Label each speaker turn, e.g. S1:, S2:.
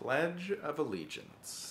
S1: Pledge of Allegiance.